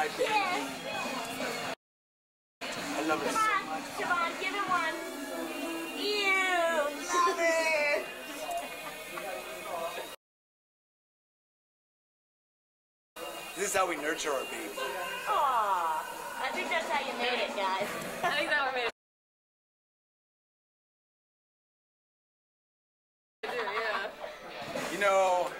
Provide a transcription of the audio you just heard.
my favorite yes. I love it Come so on, much. Siobhan, give it one. Ew. Love it. This is how we nurture our babies. Aww. I think that's how you made it, guys. I think that we made it. You know,